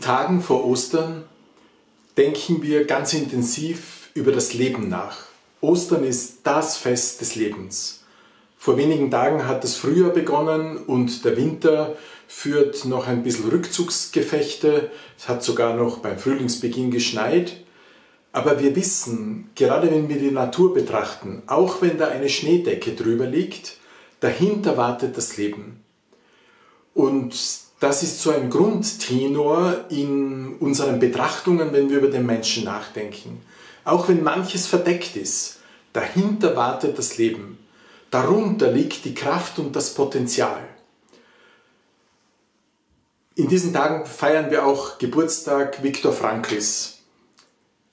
Tagen vor Ostern denken wir ganz intensiv über das Leben nach. Ostern ist das Fest des Lebens. Vor wenigen Tagen hat das Frühjahr begonnen und der Winter führt noch ein bisschen Rückzugsgefechte. Es hat sogar noch beim Frühlingsbeginn geschneit. Aber wir wissen, gerade wenn wir die Natur betrachten, auch wenn da eine Schneedecke drüber liegt, dahinter wartet das Leben. Und das ist so ein Grundtenor in unseren Betrachtungen, wenn wir über den Menschen nachdenken. Auch wenn manches verdeckt ist, dahinter wartet das Leben. Darunter liegt die Kraft und das Potenzial. In diesen Tagen feiern wir auch Geburtstag Viktor Frankls.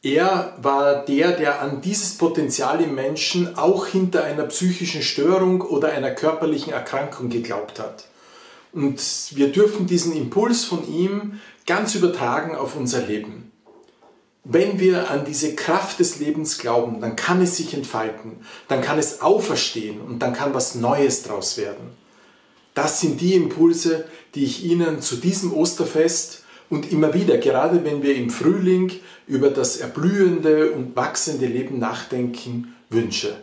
Er war der, der an dieses Potenzial im Menschen auch hinter einer psychischen Störung oder einer körperlichen Erkrankung geglaubt hat. Und wir dürfen diesen Impuls von ihm ganz übertragen auf unser Leben. Wenn wir an diese Kraft des Lebens glauben, dann kann es sich entfalten, dann kann es auferstehen und dann kann was Neues draus werden. Das sind die Impulse, die ich Ihnen zu diesem Osterfest und immer wieder, gerade wenn wir im Frühling über das erblühende und wachsende Leben nachdenken, wünsche.